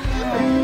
嗯